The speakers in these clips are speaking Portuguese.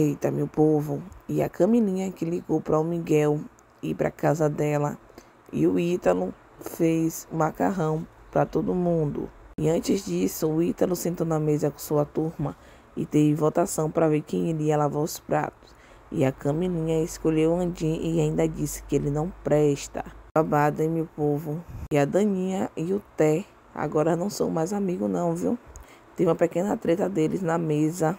Eita, meu povo. E a Camilinha que ligou para o Miguel ir para casa dela. E o Ítalo fez macarrão para todo mundo. E antes disso, o Ítalo sentou na mesa com sua turma e teve votação para ver quem iria lavar os pratos. E a Camilinha escolheu o Andim e ainda disse que ele não presta. Babado, hein, meu povo? E a Daninha e o Té agora não são mais amigos, não, viu? Tem uma pequena treta deles na mesa.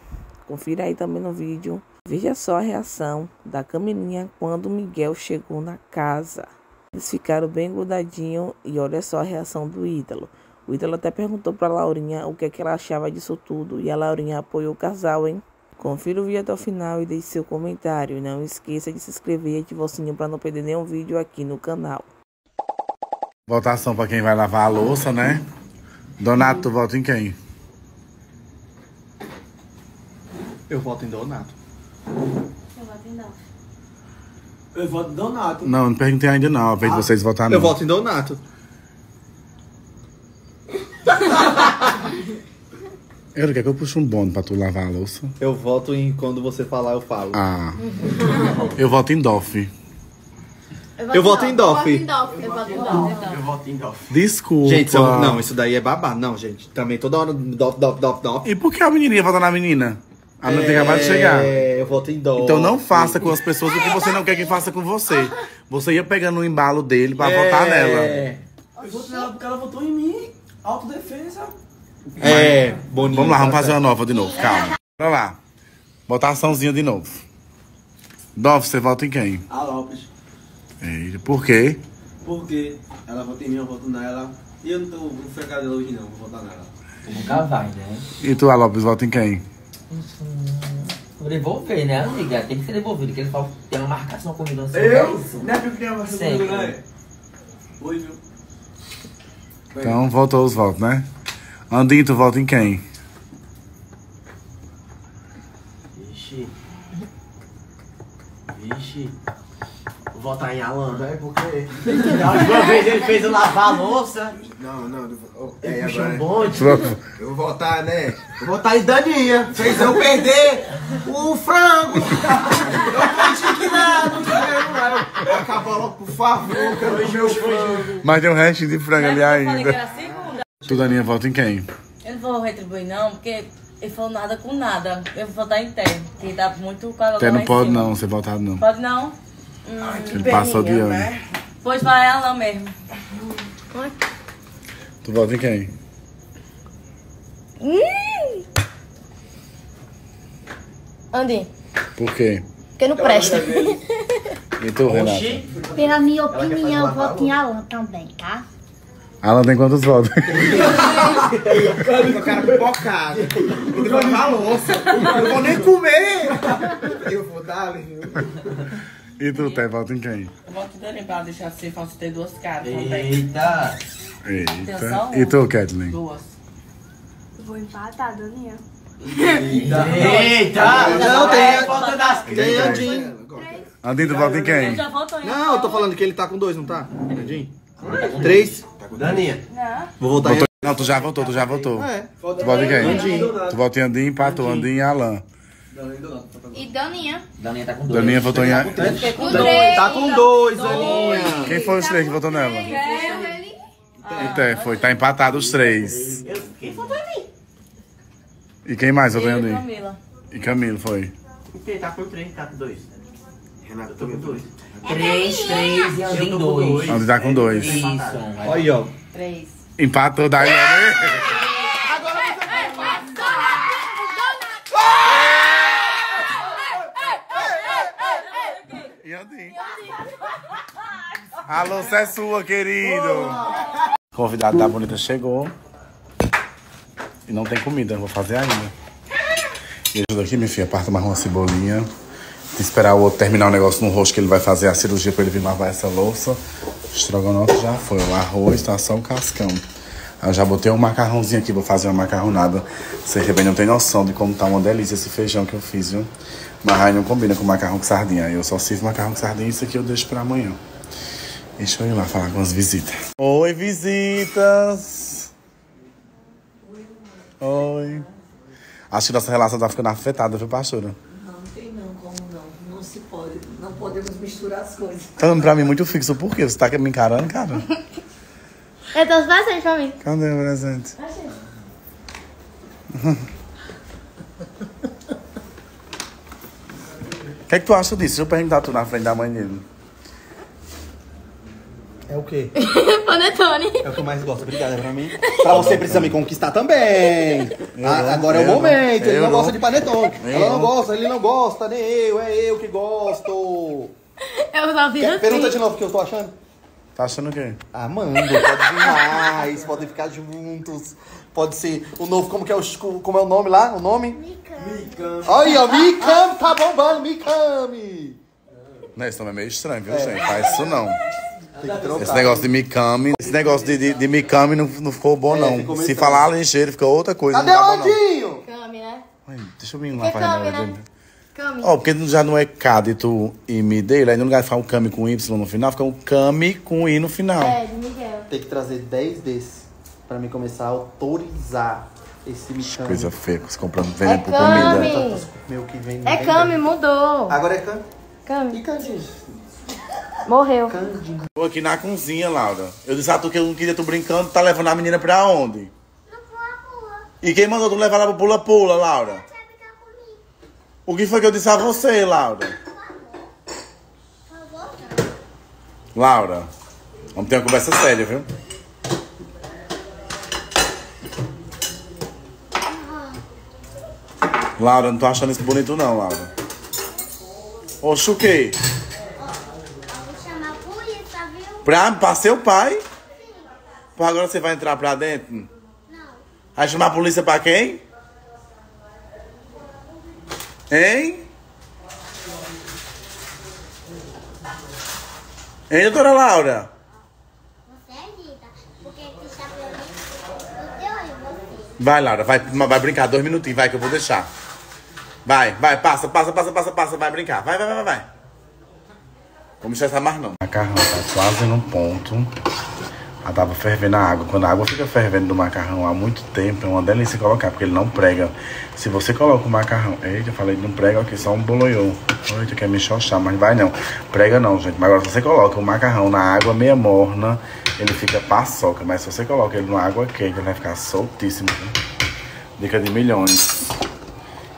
Confira aí também no vídeo. Veja só a reação da Camilinha quando Miguel chegou na casa. Eles ficaram bem grudadinhos e olha só a reação do Ítalo. O Ítalo até perguntou para Laurinha o que, é que ela achava disso tudo e a Laurinha apoiou o casal, hein? Confira o vídeo até o final e deixe seu comentário. Não esqueça de se inscrever e ativar o sininho para não perder nenhum vídeo aqui no canal. Votação para quem vai lavar a louça, né? Donato, tu em quem? Eu voto em Donato. Eu voto em Dolph. Eu voto Donato. Não, não perguntei ainda não. A vez de vocês votar não. Eu voto em Donato. Eu quer que eu puxe um bônus pra tu lavar a louça? Eu voto em quando você falar, eu falo. Ah. Eu voto em Doff. Eu voto em Dolph. Eu voto em Dolph. Eu voto em Dolph. Desculpa. Gente, é- não, isso daí é babá. Não, gente. Também toda hora Dolph, Dolph, Dolph, Dolph. E por que a menininha vota na menina? A menina tem acabado de chegar. É, eu voto em Dolph. Então não faça com as pessoas o que você não quer que faça com você. Você ia pegando o embalo dele pra votar nela. É, Eu voto nela porque ela votou em mim. Autodefesa. é bonito. Vamos lá, vamos fazer uma nova de novo, calma. Bora lá. Votaçãozinha de novo. Dove, você vota em quem? A Lopes. Eita, por quê? Porque ela vota em mim, eu voto nela. E eu não tô no fregado hoje não, vou votar nela. Nunca vai, né? E tu, a Lopes, vota em quem? Vou devolver, né, amiga? Tem que ser devolvido, porque ele fala que tem uma marcação comigo assim. Eu? é isso? Não é porque tem uma segunda, né? Oi, viu? Então votou os votos, né? Andinho, tu vota em quem? Vixe. Vixe. Vou votar em Alan. É porque... A última vez ele fez eu lavar a louça. Não, não. Oh, Ele é, puxou um agora. bonde. Eu vou votar, né? Vou votar em Daninha. Fez eu perder o frango. Eu tô indignado. Acaba logo, por favor. Quero meu frango. Mas tem um resto de frango ali ainda. Tu, Daninha, vota em quem? Eu não vou retribuir, não, porque ele falou nada com nada. Eu vou votar em Té, que tá muito Até lá não pode cima. não ser votado não. Pode não? Ele passou de ano. Pois vai ela mesmo. Tu vota em quem? Andy, Por quê? porque não presta. E tu, Renata? Oxi. Pela minha opinião, eu voto em Alan também, tá? Alan tem quantos votos? Eu quero pipocado. Eu vou lavar louça. Eu vou nem comer. Eu vou dar ali, viu? E tu, Té, vota em quem? Eu voto em pra deixar ser fácil ter duas caras. Eita! Eita. E tu, Kathleen? Duas. Vou empatar, Daninha. Eita! Não, tem a falta das Tem Andinho. Andinho, tu vota em Eu quem? já voto em Não, eu tô falando que ele tá com dois, não tá? Andinho? Três. Daninha. Vou voltar em Não, tu já votou, tu já votou. É. Tu vota em quem? Andinho. Tu vota em Andinho, empatou Andinho e Alan. E Daninha. Daninha tá com dois. Daninha votou em... Com três. Tá com dois, Aninha. Quem foi os três que votou nela? Ele. O Té, foi. Tá empatado os três. Quem votou em mim? E quem mais votou em Eu e Andinho? Camila. E Camilo, foi. Quem tá com três, tá com dois. Renato, Eu tô com dois. Três, três e tô com dois. Andinho tá com dois. Isso. Olha aí, ó. Três. Empatou daí, né? E Andinho? A louça é sua, querido. O convidado da Bonita chegou. E não tem comida, vou fazer ainda. E ajuda aqui, minha filha, parta mais uma cebolinha. Tem que esperar o outro terminar o negócio no rosto que ele vai fazer a cirurgia pra ele vir lavar essa louça. Estrogonofe já foi, o arroz tá só o cascão. Eu já botei um macarrãozinho aqui, vou fazer uma macarronada. Você que bem não tem noção de como tá uma delícia esse feijão que eu fiz, viu? Mas aí não combina com macarrão com sardinha. Eu só sirvo macarrão com sardinha e isso aqui eu deixo pra amanhã. Deixa eu ir lá falar com as visitas. Oi, visitas! Oi. Acho que nossa relação tá ficando afetada, viu, pastora? Não, não tem não como não. Não se pode. Não podemos misturar as coisas. Tá dando pra mim muito fixo. Por quê? Você tá me encarando, cara? Eu trouxe bastante pra mim. Cadê o presente? O que é que tu acha disso? Deixa eu perguntar tu na frente da mãe dele. É o quê? Panetone. É o que eu mais gosto. Obrigado, é pra mim. Pra você precisa me conquistar também. Ah, agora é o momento. Ele não não. gosta de panetone. Ela não não. gosta, ele não gosta, nem eu. É eu que gosto. Eu só fiz Quer- Pergunta assim. de novo o que eu tô achando. Tá achando o quê? Ah, manda, pode vir mais, podem ficar juntos. Pode ser o novo, como que é o, como é o nome lá? O nome? Mikami. Olha, Mikami tá bombando, Mikami. Não, esse nome é meio estranho, viu, gente? Faz isso não. Esse negócio de Mikami, esse negócio de, de, de Mikami não, não ficou bom, É, não. Se falar ligeiro, ficou outra coisa. Cadê o. Andinho? Cami, né? Ai, deixa eu vir lá fazer Cami, né? Cami. Ó, porque já não é Cadito e Mi dele, aí no lugar de falar um Kami com Y no final, fica um Kami com I no final. É, de Miguel. Tem que trazer 10 desses pra mim começar a autorizar esse Mikami. Coisa feia, você comprando, É vendendo por Cami. comida. Meu que vem. É Cami, mudou. Agora é Cami. Cami. E Candinho? Morreu. Candinho. Tô aqui na cozinha, Laura. Eu disse a tu que eu não queria tu brincando, tá levando a menina pra onde? E quem mandou tu levar ela pro pula-pula, Laura? O que foi que eu disse a você, Laura? Laura, vamos ter uma conversa séria, viu? Laura, não tô achando isso bonito não, Laura. Oxe, o quê? Vou chamar a polícia, viu? Pra, pra seu pai? Pô, agora você vai entrar pra dentro? Não. Vai chamar a polícia pra quem? Hein? Hein, doutora Laura? Você é Rita, porque esse chapéu aí você. Vai, Laura, vai, vai brincar dois minutinhos, vai que eu vou deixar. Vai, vai, passa, passa, passa, passa, passa, vai brincar. Vai, vai, vai, vai. Vamos estressar mais não. Macarrão tá quase no ponto. Ela tava fervendo a água. Quando a água fica fervendo do macarrão há muito tempo, é uma delícia colocar, porque ele não prega. Se você coloca o macarrão. Eita, eu falei, não prega aqui, só um boloiô. Eita, quer me xoxar, mas vai não. Prega não, gente. Mas agora, se você coloca o macarrão na água meia morna, ele fica paçoca. Mas se você coloca ele na água quente, ele vai ficar soltíssimo. viu? Dica de milhões.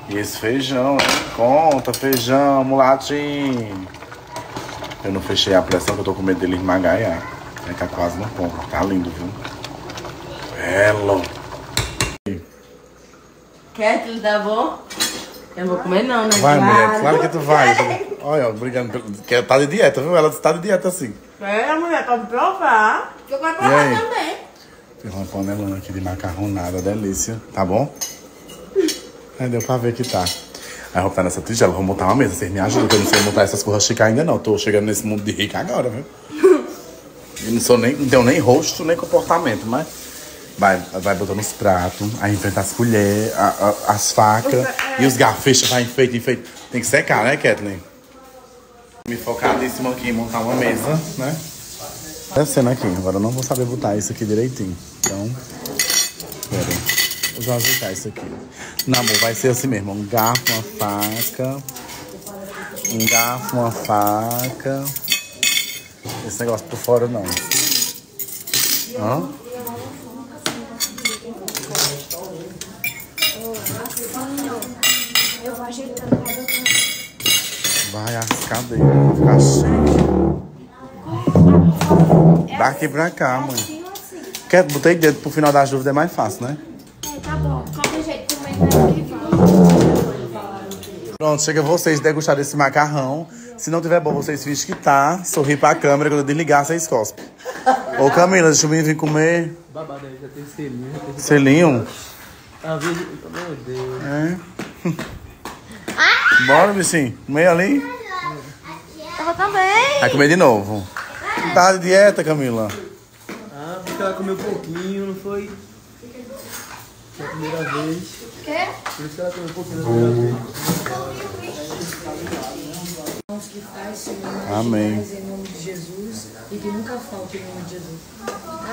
E esse feijão, né? conta, feijão, mulatinho. Eu não fechei a pressão, que eu tô com medo dele esmagaiar. É tá quase no ponto. Tá lindo, viu? Belo. Kathleen, tá bom? Eu não vou comer não, né? Vai, mulher, claro que tu vai. Olha, ó, brigando. pelo- Que tá de dieta, viu? Ela tá de dieta assim. É, mulher, pode provar. Eu quero provar também. Tem uma panelona aqui de macarronada, delícia. Tá bom? Aí deu pra ver que tá. Aí eu vou botar nessa tigela, vamos montar uma mesa. Vocês me ajudam, que eu não sei montar essas coisas chicar ainda não. Tô chegando nesse mundo de rica agora, viu? Eu não sou nem, não tenho nem rosto, nem comportamento, mas vai, vai botando os pratos, aí enfeita as colheres, a- a- as facas e os garfechos, vai enfeita, enfeita. Tem que secar, né, Kathleen? Me focadíssimo aqui em montar uma mesa, né? Descendo aqui, agora eu não vou saber botar isso aqui direitinho. Então, pera aí. Eu vou ajeitar isso aqui. Não, amor, vai ser assim mesmo. Um garfo, uma faca. Um garfo, uma faca. Esse negócio por fora não. Hã? Vai as cadeiras, vai ficar cheio. Daqui pra cá, mãe. Quer, botei dentro pro final das dúvidas, é mais fácil, né? É, tá bom. Qualquer jeito, também vai que Pronto, chega vocês degustar desse macarrão. Se não tiver bom, vocês fingem que tá. Sorrir pra câmera, quando eu desligar, vocês cospem. Ô Camila, deixa eu vir comer. Babado aí, já tem selinho. já tem- Selinho? Ah. Meu Deus. É. Bora, bichinho. Comer ali. Eu também. Vai comer de novo. Tá de dieta, Camila? Ah, porque ela comeu pouquinho, não foi? Foi a primeira vez. Quê? Por isso que ela comeu pouquinho na primeira vez. que faz, Senhor, Amém. em nome de Jesus e que nunca falte em nome de Jesus.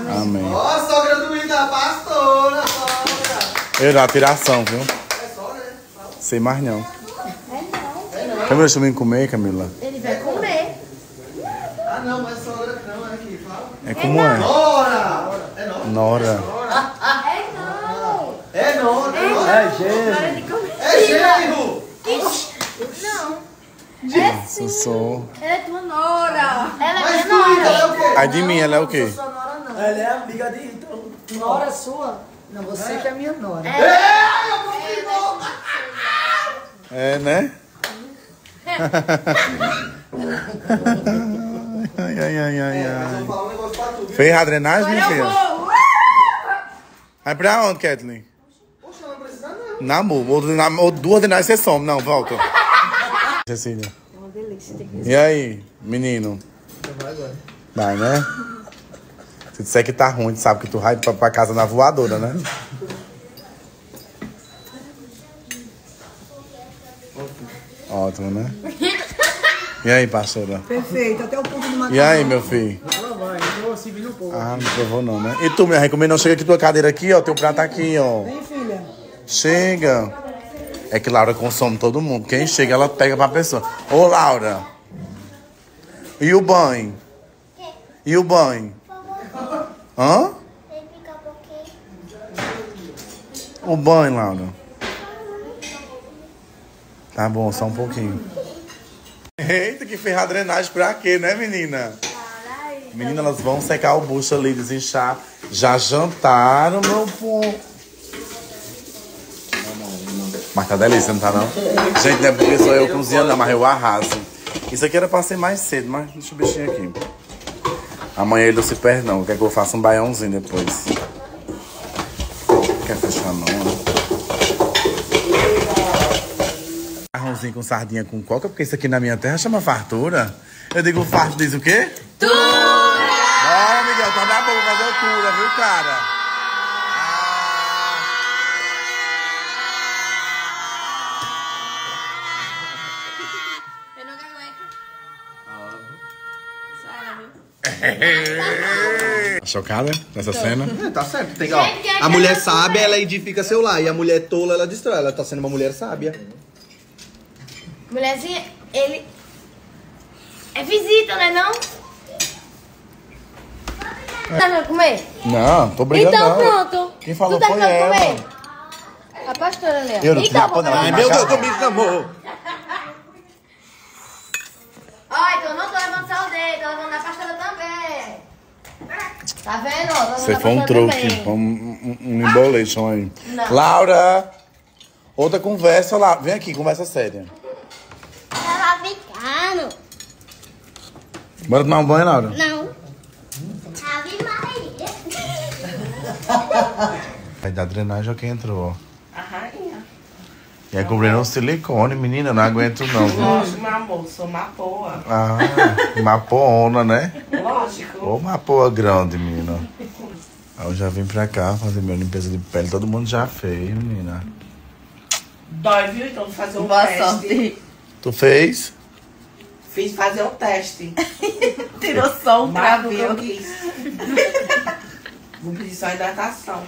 Amém. Ó, a sogra do menino da pastora, sogra. Eu da tiração, viu? É só, né? Sei mais não. É não. Camila, deixa eu me comer, Camila. Ele vai comer. Ah, não, mas hora não, é aqui, fala. É como é? Nora! É Nora. Nora. É não. É Nora. É Nora. É, gente. É genro. Não. Eu sou. Ela é tua nora. Ela Mas é tu, minha Ita, é nora. o quê? Aí de mim, ela é o quê? Sua nora não. Ela é amiga de então. Nora sua? Não, você que é minha nora. É, né? ai, ai, ai, ai, ai. Um negócio pra tu, viu? Fez a drenagem, minha filha? Vai pra onde, Kathleen? Namor. Ou, duas drenagens você some. Não, volta. Cecília. É uma delícia. Tem que E aí, menino? Vai agora. Vai, né? Se disser que tá ruim, tu sabe que tu vai pra, pra casa na voadora, né? Ótimo, né? E aí, pastora? Perfeito, até o ponto do macarrão. E aí, meu filho? Ela vai, eu vou povo. Ah, não provou não, né? E tu, minha recomendo, não chega aqui tua cadeira aqui, ó. Teu prato tá aqui, ó. Vem. Chega. É que Laura consome todo mundo. Quem chega, ela pega pra pessoa. Ô, Laura. E o banho? E o banho? Hã? O banho, Laura. Tá bom, só um pouquinho. Eita, que ferrar drenagem pra quê, né, menina? Menina, elas vão secar o bucho ali, desinchar. Já jantaram, meu povo. Mas tá delícia, não tá não? Gente, não é porque sou eu cozinhando, não, mas eu arraso. Isso aqui era pra ser mais cedo, mas deixa o bichinho aqui. Amanhã ele não se perde não. Quer que eu faça um baiãozinho depois? Não quer fechar não, né? Macarrãozinho com sardinha com coca, porque isso aqui na minha terra chama fartura. Eu digo farto, diz o quê? Tura! Bora, Miguel, tá na boca fazer o tura, viu, cara? Tá chocada nessa cena? É, tá certo. Tem, ó, a mulher sábia, ela edifica seu lar. E a mulher tola, ela destrói. Ela tá sendo uma mulher sábia. Mulherzinha, ele. É visita, né não? Tá querendo comer? Não, tô brincando então não. pronto. Quem falou tu tá foi querendo ela. comer? A pastora ali, ó. Eu não então, tinha vou panela. Ai, meu Deus, me chamou. Ó, então eu não tô levando só o dedo, tô levando a pastora também. Tá vendo? ó? Tô Você foi a um truque, um, um, um embolation aí. Não. Laura! Outra conversa lá. Vem aqui, conversa séria. Tava ficando. Bora tomar um banho, Laura? Não. Ave Maria. Vai dar drenagem ó quem entrou, ó. A rainha. E é cobrindo um silicone, menina, não aguento não. viu? Lógico, meu amor, sou mapoa. Ah, mapoona, né? Lógico. Ô, mapoa grande, menina. Aí eu já vim pra cá fazer minha limpeza de pele. Todo mundo já fez, menina. Dói, viu? Então vou fazer um Boa teste. sorte. Tu fez? Fiz fazer um teste. Tirou só um do que eu quis. Vou pedir só hidratação.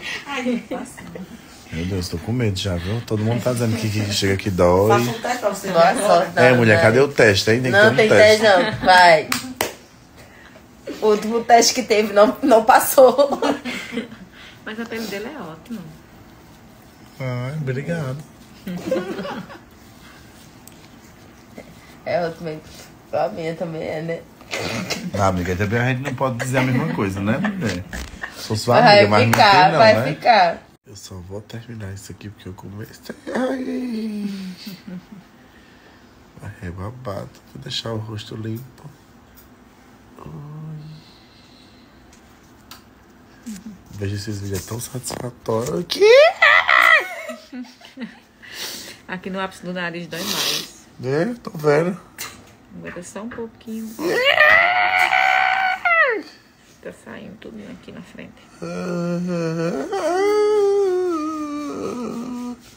Meu Deus, tô com medo já, viu? Todo mundo tá dizendo que, que chega aqui dói. Faça um teste pra você Boa sorte. É, não, mulher, cadê o teste, hein? Tem que Não ter tem um teste. teste, não. Vai. O último teste que teve não, não passou. Mas a pele dele é ótima. Ai, obrigado. É ótimo. A minha também é, né? Ah, amiga, também a gente não pode dizer a mesma coisa, né, mulher? Sou sua Vai amiga, mas não ficar, tem não, vai né? ficar. Eu só vou terminar isso aqui porque eu comecei. Ai. É babado. Vou deixar o rosto limpo. Ai. Veja esses vídeos é tão satisfatório. Que? Aqui no ápice do nariz dói mais. É, tô vendo. Aguenta só um pouquinho. Tá saindo tudo aqui na frente.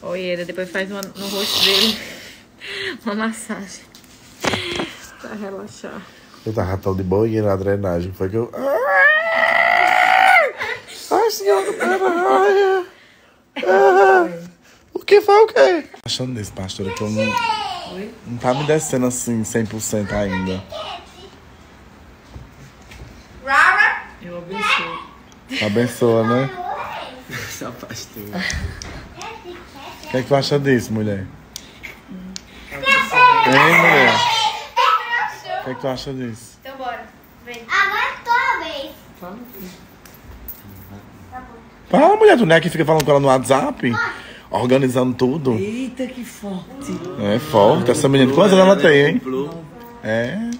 Oieda, depois faz uma, no rosto dele uma massagem. Pra relaxar. Eu tava tão de boinha na drenagem. Foi que eu. Pera. ai. Ah, O que foi o quê? Achando desse pastor que eu não. Não tá me descendo assim 100% ainda. Rara. Eu abençoo. Abençoa, né? Se afastou. O que é que tu acha disso, mulher? Hein, mulher? O que é que tu acha disso? Então bora. Vem. Agora é tua vez. Fala, mulher, tu não é que fica falando com ela no WhatsApp? Organizando tudo. Eita, que forte. É forte. Essa menina, quantos anos ela tem, hein? É.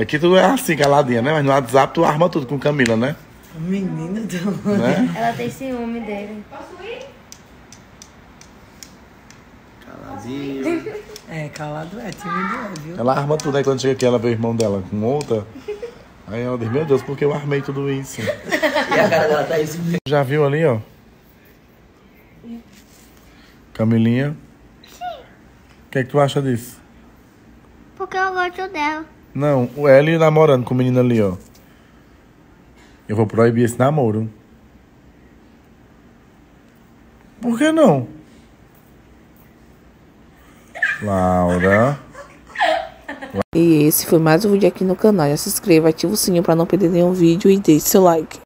Aqui tu é assim, caladinha, né? Mas no WhatsApp tu arma tudo com Camila, né? Menina do... Né? Ela tem ciúme dele. Caladinho. É, calado é, tímido é, viu? Ela arma tudo. Aí quando chega aqui, ela vê o irmão dela com outra. Aí ela diz, meu Deus, por que eu armei tudo isso? E a cara dela tá isso mesmo. Já viu ali, ó? Camilinha? O que é que tu acha disso? Porque eu gosto dela. Não, o Eli namorando com o menino ali, ó. Eu vou proibir esse namoro. Por que não? Laura. E esse foi mais um vídeo aqui no canal. Já se inscreva, ativa o sininho para não perder nenhum vídeo e deixe seu like.